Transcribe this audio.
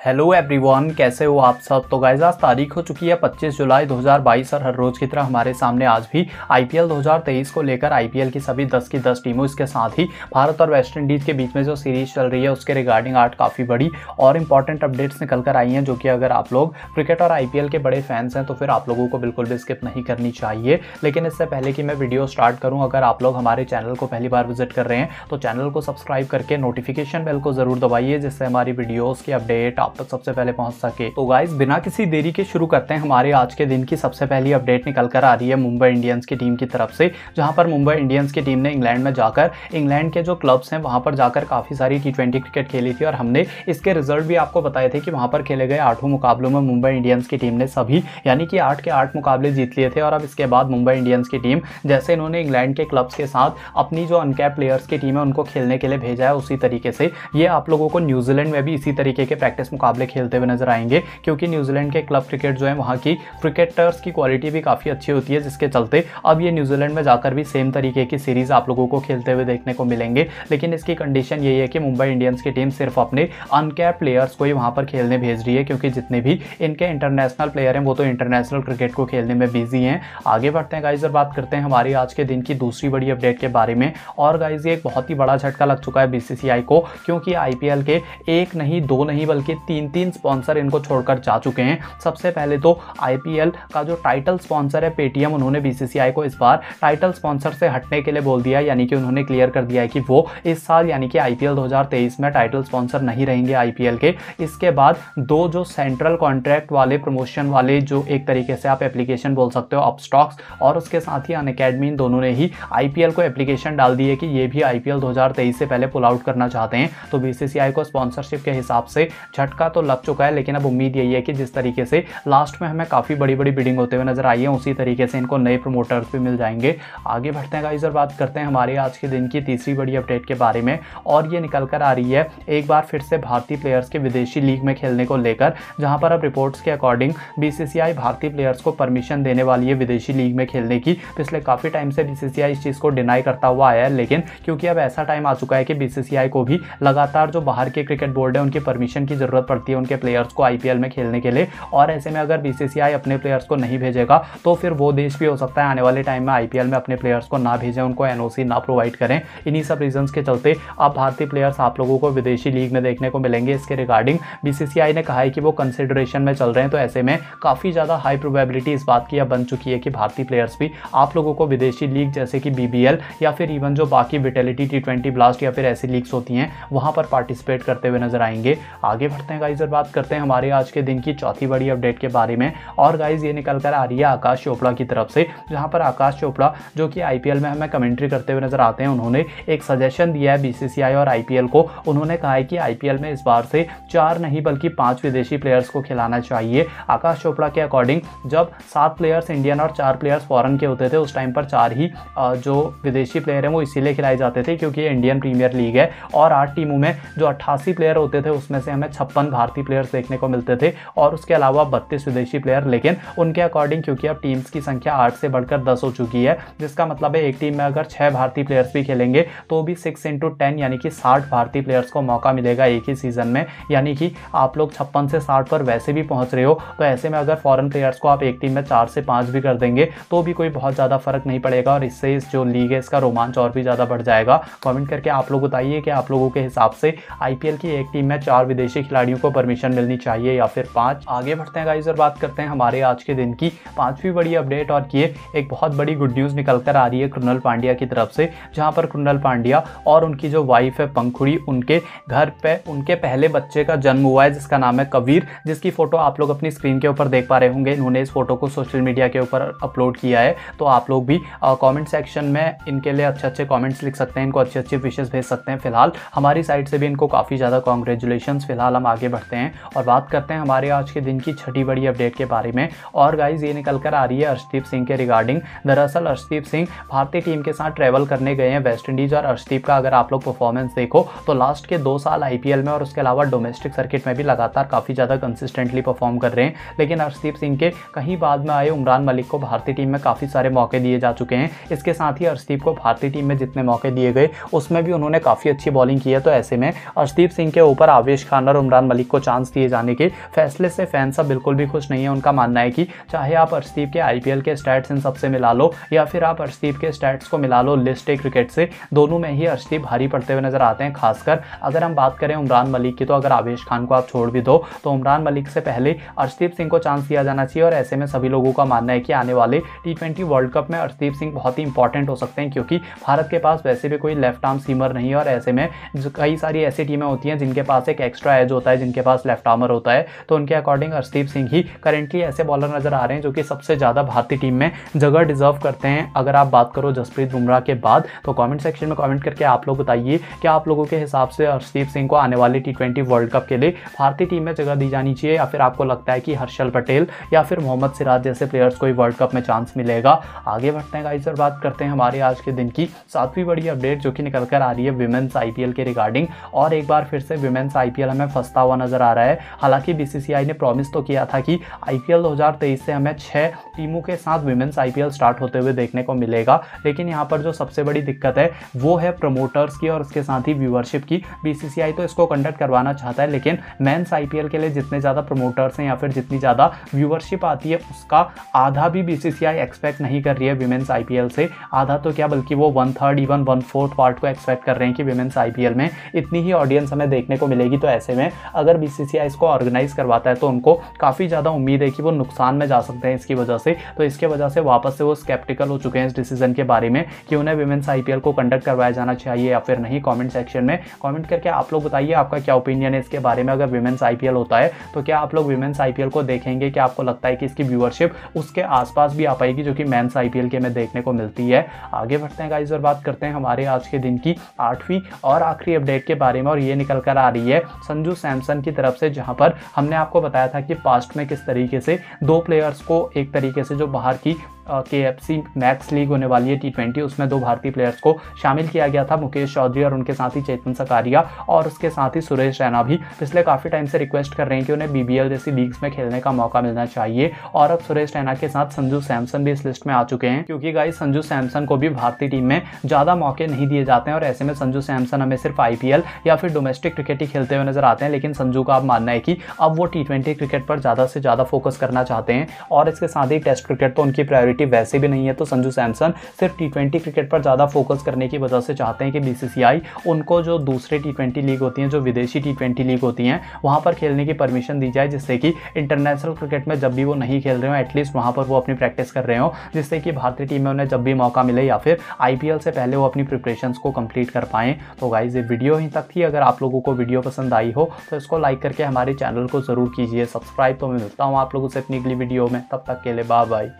Hello everyone कैसे हो आप सब? तो गाइज़ आज तारीख हो चुकी है 25 जुलाई 2022 और हर रोज़ की तरह हमारे सामने आज भी आईपीएल 2023 को लेकर आईपीएल की सभी 10 की 10 टीमों, इसके साथ ही भारत और वेस्ट इंडीज़ के बीच में जो सीरीज़ चल रही है, उसके रिगार्डिंग आज काफ़ी बड़ी और इंपॉर्टेंट अपडेट्स निकल कर आई हैं, जो कि अगर आप लोग क्रिकेट और आईपीएल के बड़े फैंस हैं तो फिर आप लोगों को बिल्कुल भी स्किप नहीं करनी चाहिए। लेकिन इससे पहले कि मैं वीडियो स्टार्ट करूँ, अगर आप लोग हमारे चैनल को पहली बार विज़िट कर रहे हैं तो चैनल को सब्सक्राइब करके नोटिफिकेशन बेल को ज़रूर दबाइए, जिससे हमारी वीडियोज़ की अपडेट आप तक सबसे पहले पहुँच सके। तो गाइस बिना किसी देरी के शुरू करते हैं हमारे आज के दिन की सबसे पहली अपडेट निकल कर आ रही है मुंबई इंडियंस की टीम की तरफ़ से, जहाँ पर मुंबई इंडियंस की टीम ने इंग्लैंड में जाकर, इंग्लैंड के जो क्लब्स हैं, वहाँ पर जाकर काफ़ी सारी टी ट्वेंटी क्रिकेट खेली थी और हमने इसके रिज़ल्ट भी आपको बताए थे कि वहाँ पर खेले गए आठों मुकाबलों में मुंबई इंडियंस की टीम ने सभी, यानी कि आठ के आठ मुकाबले जीत लिए थे और अब इसके बाद मुंबई इंडियंस की टीम जैसे इन्होंने इंग्लैंड के क्लब्स के साथ अपनी जो अनकैप प्लेयर्स की टीम है, उनको खेलने के लिए भेजा है उसी तरीके से। ये आप लोगों को न्यूजीलैंड में भी इसी तरीके के प्रैक्टिस मुकाबले खेलते हुए नज़र आएँगे, क्योंकि न्यूजीलैंड के क्लब क्रिकेट जो है, वहाँ की क्रिकेटर्स की क्वालिटी भी काफ़ी अच्छी होती है, जिसके चलते अब ये न्यूजीलैंड में जाकर भी सेम तरीके की सीरीज़ आप लोगों को खेलते हुए देखने को मिलेंगे। लेकिन इसकी कंडीशन यही है कि मुंबई इंडियंस की टीम सिर्फ़ अपने अनकैप प्लेयर्स को ही वहाँ पर खेलने भेज रही है, क्योंकि जितने भी इनके इंटरनेशनल प्लेयर हैं, वो तो इंटरनेशनल क्रिकेट को खेलने में बिज़ी हैं। आगे बढ़ते हैं गाइज़ और बात करते हैं हमारी आज के दिन की दूसरी बड़ी अपडेट के बारे में। और गाइज़ ये एक बहुत ही बड़ा झटका लग चुका है बीसीसीआई को, क्योंकि आईपीएल के एक नहीं, दो नहीं, बल्कि तीन तीन स्पॉन्सर इनको छोड़कर जा चुके हैं। सबसे पहले तो आईपीएल का जो टाइटल स्पॉन्सर है पेटीएम उन्होंने बीसीसीआई को इस बार टाइटल स्पॉन्सर से हटने के लिए बोल दिया यानी कि उन्होंने क्लियर कर दिया है कि वो इस साल यानी कि आईपीएल 2023 में टाइटल स्पॉन्सर नहीं रहेंगे आईपीएल के। इसके बाद दो जो सेंट्रल कॉन्ट्रैक्ट वाले प्रमोशन वाले जो एक तरीके से आप एप्लीकेशन बोल सकते हो अपस्टॉक्स और उसके साथ ही अन अकेडमी दोनों ने ही आईपीएल को एप्लीकेशन डाल दी है कि ये भी आईपीएल 2023 से पहले पुल आउट करना चाहते हैं। तो बीसीसीआई को स्पॉन्सरशिप के हिसाब से झटका तो लग चुका है, लेकिन अब उम्मीद यही है कि जिस तरीके से लास्ट में हमें काफ़ी बड़ी बड़ी बिडिंग होते हुए नज़र आई है, उसी तरीके से इनको नए प्रमोटर्स भी मिल जाएँगे। आगे बढ़ते हैं गाइजर बात करते हैं हमारे आज के दिन की तीसरी बड़ी अपडेट के बारे में। और ये निकल कर आ रही है एक बार फिर से भारतीय प्लेयर्स के विदेशी लीग में खेलने को लेकर, जहाँ पर अब रिपोर्ट्स के अकॉर्डिंग बीसीसीआई भारतीय प्लेयर्स को परमिशन देने वाली है विदेशी लीग में खेलने की। पिछले काफ़ी टाइम से बीसीसीआई इस चीज़ को डिनाई करता हुआ आया है, लेकिन क्योंकि अब ऐसा टाइम आ चुका है कि बीसीसीआई को भी लगातार जो बाहर के क्रिकेट बोर्ड है, उनकी परमिशन की ज़रूरत पड़ती है उनके प्लेयर्स को आईपीएल में खेलने के लिए। और ऐसे में अगर बीसीसीआई अपने प्लेयर्स को नहीं भेजेगा तो फिर वो देश भी हो सकता है आने वाले टाइम में आईपीएल में अपने प्लेयर्स को ना भेजें, उनको एनओसी ना प्रोवाइड करें। इन्हीं सब रीजन के चलते अब भारतीय प्लेयर्स आप लोगों को विदेशी लीग में देखने को मिलेंगे। इसके रिगार्डिंग बीसीसीआई ने कहा है कि वो कंसिडरेशन में चल रहे हैं तो ऐसे में काफ़ी ज़्यादा हाई प्रोबेबिलिटी इस बात की अब बन चुकी है कि भारतीय प्लेयर्स भी आप लोगों को विदेशी लीग जैसे कि बीबीएल या फिर इवन जो बाकी विटेलिटी टी ब्लास्ट या फिर ऐसी लीग्स होती हैं, वहाँ पर पार्टिसिपेट करते हुए नज़र आएँगे। आगे बढ़ते हैं। गाइजर बात करते हैं हमारे आज के दिन की चौथी बड़ी अपडेट के बारे में। और गाइज़ ये निकल कर आ रही है आकाश चोपड़ा की तरफ़ से, जहाँ पर आकाश चोपड़ा, जो कि आईपीएल में हमें कमेंट्री करते हुए नज़र आते हैं, उन्होंने एक सजेशन दिया है बीसीसीआई और आईपीएल को। उन्होंने कहा है कि आईपीएल में इस बार से चार नहीं, बल्कि पाँच विदेशी प्लेयर्स को खिलाना चाहिए। आकाश चोपड़ा के अकॉर्डिंग जब सात प्लेयर्स इंडियन और चार प्लेयर्स फॉरन के होते थे, उस टाइम पर चार ही जो विदेशी प्लेयर हैं, वो इसीलिए खिलाए जाते थे, क्योंकि इंडियन प्रीमियर लीग है। और आठ टीमों में जो अट्ठासी प्लेयर होते थे, उसमें से हमें छप्पन भारतीय प्लेयर्स देखने को मिलते थे और उसके अलावा बत्तीस विदेशी प्लेयर लेकिन उनके अकॉर्डिंग क्योंकि अब टीम्स की संख्या आठ से बढ़कर दस हो चुकी है, जिसका मतलब है एक टीम में अगर छः भारतीय प्लेयर्स भी खेलेंगे तो भी सिक्स इंटू टेन यानी कि साठ भारतीय प्लेयर्स को मौका मिलेगा एक ही सीज़न में। यानी कि आप लोग छप्पन से साठ पर वैसे भी पहुँच रहे हो तो ऐसे में अगर फॉरन प्लेयर्स को आप एक टीम में चार से पाँच भी कर देंगे तो भी कोई बहुत ज़्यादा फ़र्क नहीं पड़ेगा और इससे इस जो लीग है, इसका रोमांच और भी ज़्यादा बढ़ जाएगा। कॉमेंट करके आप लोग बताइए कि आप लोगों के हिसाब से आईपीएल की एक टीम में चार विदेशी खिलाड़ियों को परमिशन मिलनी चाहिए या फिर पाँच? आगे बढ़ते हैं गाइज़ और बात करते हैं हमारे आज के दिन की पांचवी बड़ी अपडेट और किए एक बहुत बड़ी गुड न्यूज़ निकल कर आ रही है कृणल पांड्या की तरफ़ से, जहाँ पर कृणल पांड्या और उनकी जो वाइफ है पंखुड़ी, उनके घर पे, उनके पहले बच्चे का जन्म हुआ है, जिसका नाम है कबीर, जिसकी फ़ोटो आप लोग अपनी स्क्रीन के ऊपर देख पा रहे होंगे। इन्होंने इस फ़ोटो को सोशल मीडिया के ऊपर अपलोड किया है। तो आप लोग भी कॉमेंट सेक्शन में इनके लिए अच्छे अच्छे कॉमेंट्स लिख सकते हैं, इनको अच्छे अच्छे विशेष भेज सकते हैं। फ़िलहाल हमारी साइड से भी इनको काफ़ी ज़्यादा कॉन्ग्रेचुलेशन फ़िलहाल हम आगे बढ़ते हैं और बात करते हैं हमारे आज के दिन की छठी बड़ी अपडेट के बारे में। और गाइज़ ये निकल कर आ रही है अर्शदीप सिंह के रिगार्डिंग दरअसल अर्शदीप सिंह भारतीय टीम के साथ ट्रैवल करने गए हैं वेस्ट इंडीज और अर्शदीप का अगर आप लोग परफॉर्मेंस देखो तो लास्ट के दो साल आईपीएल में और उसके अलावा डोमेस्टिक सर्किट में भी लगातार काफ़ी ज़्यादा कंसिस्टेंटली परफॉर्म कर रहे हैं। लेकिन अर्शदीप सिंह के कहीं बाद में आए उमरान मलिक को भारतीय टीम में काफ़ी सारे मौके दिए जा चुके हैं। इसके साथ ही अर्शदीप को भारतीय टीम में जितने मौके दिए गए, उसमें भी उन्होंने काफ़ी अच्छी बॉलिंग की है तो ऐसे में अर्शदीप सिंह के ऊपर आवेश खान और उमरान मलिक को चांस दिए जाने के। फैसले से फ़ैन सब बिल्कुल भी खुश नहीं है, उनका मानना है कि चाहे आप अर्शदीप के आईपीएल के स्टैट्स इन सबसे मिला लो, या फिर आप अर्शदीप के स्टैट्स को मिला लो लिस्ट ए क्रिकेट से, दोनों में ही अर्शदीप भारी पड़ते हुए नज़र आते हैं। खासकर अगर हम बात करें उमरान मलिक की तो अगर आवेश खान को आप छोड़ भी दो तो उमरान मलिक से पहले अर्शदीप सिंह को चांस दिया जाना चाहिए, और ऐसे में सभी लोगों का मानना है कि आने वाले टी ट्वेंटी वर्ल्ड कप में अर्शदीप सिंह बहुत ही इंपॉर्टेंट हो सकते हैं, क्योंकि भारत के पास वैसे भी कोई लेफ़्ट आर्म सीमर नहीं है, और ऐसे में कई सारी ऐसी टीमें होती हैं जिनके पास एक एक्स्ट्रा एज होता है जिनके पास लेफ़्ट आर्मर होता है तो उनके अकॉर्डिंग हरदीप सिंह ही करेंटली ऐसे बॉलर नज़र आ रहे हैं जो कि सबसे ज़्यादा भारतीय टीम में जगह डिजर्व करते हैं। अगर आप बात करो जसप्रीत बुमराह के बाद तो कमेंट सेक्शन में कमेंट करके आप लोग बताइए कि आप लोगों के हिसाब से अर्शदीप सिंह को आने वाली टी वर्ल्ड कप के लिए भारतीय टीम में जगह दी जानी चाहिए, या फिर आपको लगता है कि हर्षल पटेल या फिर मोहम्मद सिराज जैसे प्लेयर्स को वर्ल्ड कप में चांस मिलेगा? आगे बढ़ते हैं गाइस और बात करते हैं हमारे आज के दिन की सातवीं बड़ी अपडेट जो कि निकल कर आ रही है विमेंस आईपीएल के रिगार्डिंग और एक बार फिर से विमेंस आईपीएल हमें फंसता हुआ नज़र आ रहा है। हालाँकि बीसीसीआई ने प्रॉमिस तो किया था कि आईपीएल 2023 से हमें छह टीमों के साथ विमेंस आईपीएल स्टार्ट होते हुए देखने को मिलेगा। लेकिन यहाँ पर जो सबसे बड़ी दिक्कत है, वो है प्रमोटर्स की और उसके साथ ही व्यूअरशिप की। बीसीसीआई तो इसको कंडक्ट करवाना चाहता है, लेकिन मेंस आईपीएल के लिए जितने ज़्यादा प्रमोटर्स हैं या फिर जितनी ज़्यादा व्यूअरशिप आती है, उसका आधा भी बीसीसीआई एक्सपेक्ट नहीं कर रही है विमेंस आईपीएल से। आधा तो क्या, बल्कि वो one third even one fourth part को एक्सपेक्ट कर रहे हैं कि विमेंस आईपीएल में इतनी ही ऑडियंस हमें देखने को मिलेगी। तो ऐसे में अगर बीसीसीआई इसको ऑर्गेनाइज करवाता है तो उनको काफ़ी ज़्यादा उम्मीद है कि वो नुकसान में जा सकते हैं इसकी वजह से। तो इसके वजह से वापस से वो स्केप्टिकल हो चुके हैं इस डिसीज़न के बारे में कि उन्हें विमेंस आईपीएल को कंडक्ट करवाया जाना चाहिए या फिर नहीं। कॉमेंट सेक्शन में कॉमेंट करके आप लोग बताइए आपका क्या ओपिनियन है इसके बारे में। अगर विमेंस आईपीएल होता है तो क्या आप लोग विमेंस आईपीएल को देखेंगे? कि आपको लगता है कि इसकी व्यूअरशिप उसके आसपास भी आ पाएगी, जो कि मेंस आईपीएल के में देखने को मिलती है? आगे बढ़ते हैं गाइस और बात करते हैं हमारे आज के दिन की आठवीं और आखिरी अपडेट के बारे में। और ये निकल कर आ रही है संजू सैमसन की तरफ़ से, जहाँ पर हमने आपको बताया था कि पास्ट में किस तरीके से दो प्लेयर्स को एक तरीके से जो बाहर की के एफ़ सी मैक्स लीग होने वाली है टी ट्वेंटी उसमें दो भारतीय प्लेयर्स को शामिल किया गया था, मुकेश चौधरी और उनके साथ ही चेतन सकारिया और उसके साथ ही सुरेश रैना भी। पिछले काफ़ी टाइम से रिक्वेस्ट कर रहे हैं कि उन्हें बीबीएल जैसी लीग्स में खेलने का मौका मिलना चाहिए और अब सुरेश रैना के साथ संजू सैमसन भी इस लिस्ट में आ चुके हैं क्योंकि गाइस संजू सैमसन को भी भारतीय टीम में ज़्यादा मौके नहीं दिए जाते हैं और ऐसे में संजू सैमसन हमें सिर्फ़ आईपीएल या फिर डोमेस्टिक क्रिकेट ही खेलते हुए नज़र आते हैं, लेकिन संजू का अब मानना है कि अब वो टी क्रिकेट पर ज़्यादा से ज़्यादा फोकस करना चाहते हैं और इसके साथ ही टेस्ट क्रिकेट तो उनकी प्रायोरिटी वैसे भी नहीं है तो संजू सैमसन सिर्फ़ टी क्रिकेट पर ज़्यादा फोकस करने की वजह से चाहते हैं कि बीसीसीआई उनको जो दूसरे टी लीग होती हैं, जो विदेशी टी लीग होती हैं, वहाँ पर खेलने की परमिशन दी जाए, जिससे कि इंटरनेशनल क्रिकेट में जब भी वो नहीं खेल रहे हो एटलीस्ट वहाँ पर वो अपनी प्रैक्टिस कर रहे हो, जिससे कि भारतीय टीम में उन्हें जब भी मौका मिले या फिर आईपीएल से पहले वो अपनी प्रिपरेशन को कंप्लीट कर पाएँ। तो गाइज़ ये वीडियो ही तक थी। अगर आप लोगों को वीडियो पसंद आई हो तो इसको लाइक करके हमारे चैनल को ज़रूर कीजिए। सब्सक्राइब तो मैं मिलता हूँ आप लोगों से अपनी अगली वीडियो में। तब तक के लिए बाय बाय